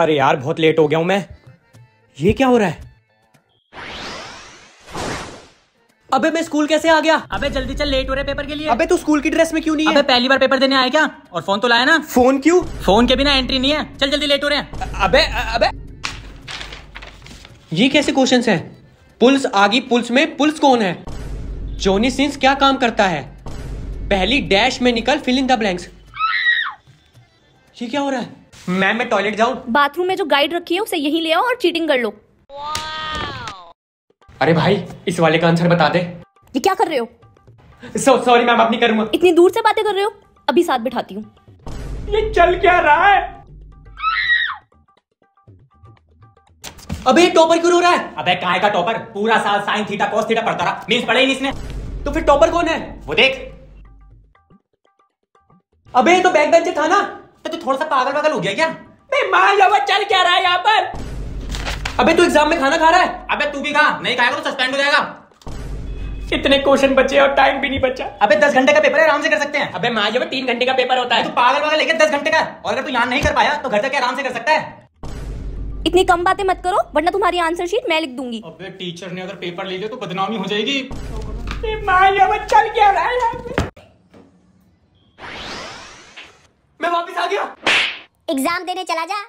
अरे यार बहुत लेट हो गया हूँ मैं। ये क्या हो रहा है? अबे मैं स्कूल कैसे आ गया? अबे जल्दी चल लेट हो रहे पेपर के लिए। अबे तू स्कूल की ड्रेस में क्यों नहीं अबे है पहली बार पेपर देने आया क्या? और फ़ोन तो लाया ना? फ़ोन क्यों? फ़ोन के बिना एंट्री नहीं है। चल जल्दी लेट हो रहे हैं। अबे अबे। ये कैसे क्वेश्चंस हैं? पुल्स आगी पुल्स में। पुल्स कौन है? जोनी सिंस क्या काम करता है? पहली डैश में निकल फिल इन द ब्लैंक्स ये क्या हो रहा है? मैम मैं टॉयलेट जाऊँ? बाथरूम में जो गाइड रखी है उसे यहीं ले आओ और चीटिंग कर लो। अरे भाई इस वाले का आंसर बता दे। ये क्या कर रहे हो? सो सॉरी मैम अब नहीं करूँगा। इतनी दूर से बातें कर रहे हो? अभी साथ बिठाती हूँ। ये चल क्या रहा है? अबे टॉपर क्यों रो रहा है? अबे काय का टॉपर पूरा साल साइन थीटा कोस थीटा पढ़ता रहा। मीन्स पढ़े ही नहीं इसने। तो फिर टॉपर कौन है? वो देख। अबे ये तो बैक बेंचर था ना। थोड़ा सा पागल पागल हो गया क्या? बे मान लो चल क्या रहा है यहाँ पर? अबे तू एग्ज़ाम में खाना खा रहा है? अबे तू भी खा नहीं खाएगा तो सस्पेंड हो जाएगा। इतने क्वेश्चन बचे और टाइम भी नहीं बचा। अबे दस घंटे का पेपर है आराम से कर सकते हैं। अबे मान लो तीन घंटे का पेपर होता तू है पागल पागल लेके दस घंटे का? और अगर तू यहाँ नहीं कर पाया तो घर जाके आराम से कर सकता है। इतनी कम बातें मत करो वरना तुम्हारी आंसर शीट मैं लिख दूँगी। अबे टीचर ने अगर पेपर ले लिया तो बदनामी हो जाएगी। लो चल क्या रहा है यहाँ पे मैं वापस आ गया। एग्ज़ाम देने चला जा।